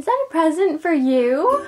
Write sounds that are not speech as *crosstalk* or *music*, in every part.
Is that a present for you?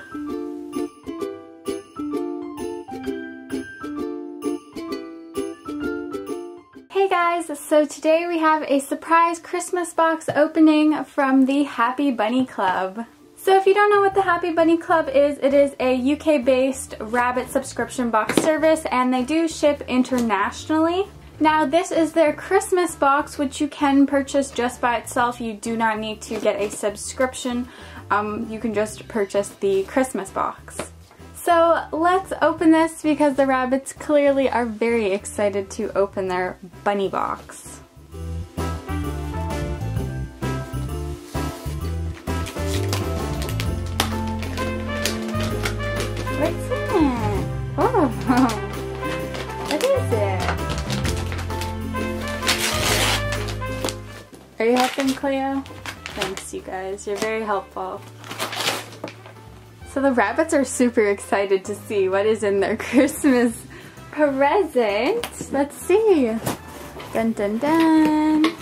Hey guys, so today we have a surprise Christmas box opening from the Happy Bunny Club. So if you don't know what the Happy Bunny Club is, it is a UK-based rabbit subscription box service and they do ship internationally. Now this is their Christmas box which you can purchase just by itself. You do not need to get a subscription. Um, you can just purchase the Christmas box. So let's open this because the rabbits clearly are very excited to open their bunny box. Are you helping Cleo? Thanks you guys, you're very helpful. So the rabbits are super excited to see what is in their *laughs* Christmas present. Let's see. Dun dun dun.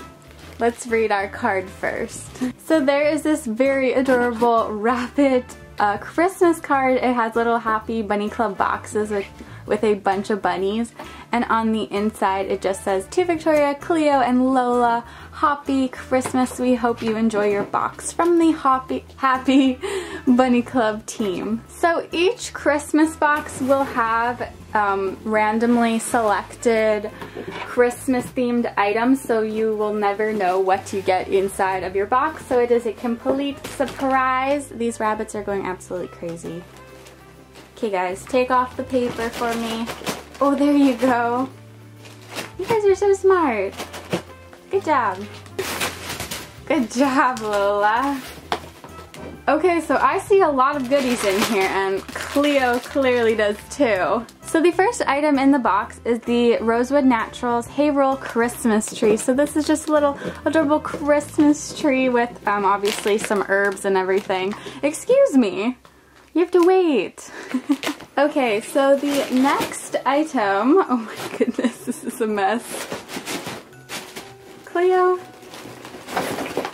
Let's read our card first. So there is this very adorable rabbit uh, Christmas card. It has little happy bunny club boxes with, with a bunch of bunnies and on the inside it just says to Victoria, Cleo, and Lola, Happy Christmas. We hope you enjoy your box from the Happy, Happy *laughs* Bunny Club team. So each Christmas box will have um, randomly selected Christmas themed items so you will never know what you get inside of your box. So it is a complete surprise. These rabbits are going absolutely crazy. Okay guys, take off the paper for me. Oh, there you go. You guys are so smart. Good job. Good job, Lola. Okay, so I see a lot of goodies in here, and Cleo clearly does too. So the first item in the box is the Rosewood Naturals Hayroll Christmas Tree. So this is just a little adorable Christmas tree with um, obviously some herbs and everything. Excuse me, you have to wait. *laughs* Okay, so the next item, oh my *laughs* goodness, this is a mess. Cleo,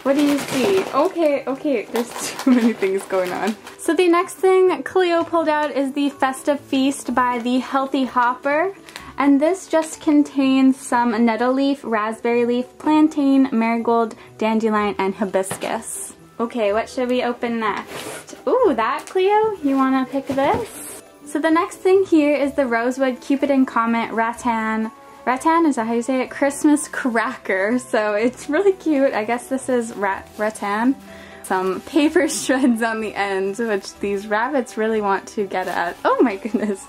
what do you see? Okay, okay, there's *laughs* too many things going on. So the next thing Cleo pulled out is the Festive Feast by the Healthy Hopper. And this just contains some nettle leaf, raspberry leaf, plantain, marigold, dandelion, and hibiscus. Okay, what should we open next? Ooh, that Cleo? You wanna pick this? So the next thing here is the Rosewood Cupid and Comet Rattan. Rattan, is that how you say it? Christmas cracker. So it's really cute. I guess this is rat rattan. Some paper *laughs* shreds on the end, which these rabbits really want to get at. Oh my goodness.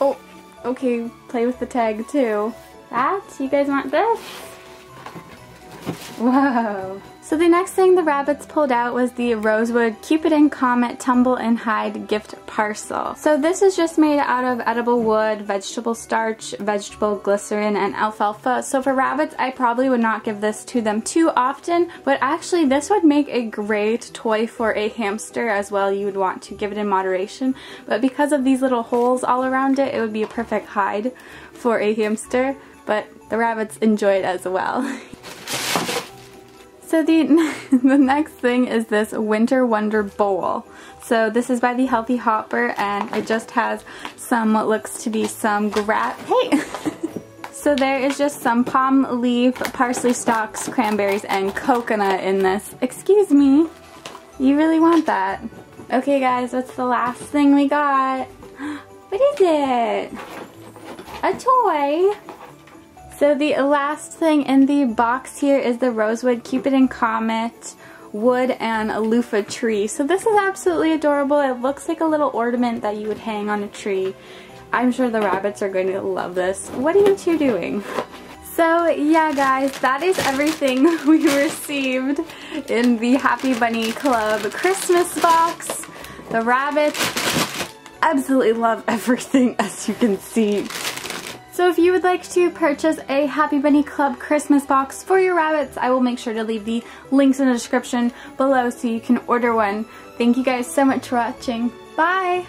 Oh, okay, play with the tag too. That? You guys want this? Whoa. So the next thing the rabbits pulled out was the Rosewood Cupid and Comet Tumble and Hide gift parcel. So this is just made out of edible wood, vegetable starch, vegetable glycerin, and alfalfa. So for rabbits, I probably would not give this to them too often, but actually this would make a great toy for a hamster as well. You would want to give it in moderation, but because of these little holes all around it, it would be a perfect hide for a hamster, but the rabbits enjoy it as well. *laughs* So the, *laughs* the next thing is this Winter Wonder Bowl. So this is by the Healthy Hopper and it just has some what looks to be some gra- hey! *laughs* so there is just some palm leaf, parsley stalks, cranberries, and coconut in this. Excuse me, you really want that. Okay guys, what's the last thing we got? *gasps* What is it? A toy? So the last thing in the box here is the Rosewood Cupid and Comet wood and a loofah tree. So this is absolutely adorable. It looks like a little ornament that you would hang on a tree. I'm sure the rabbits are going to love this. What are you two doing? So yeah guys, that is everything *laughs* we received in the Happy Bunny Club Christmas box. The rabbits absolutely love *laughs* everything as you can see. So if you would like to purchase a Happy Bunny Club Christmas box for your rabbits, I will make sure to leave the links in the description below so you can order one. Thank you guys so much for watching. Bye!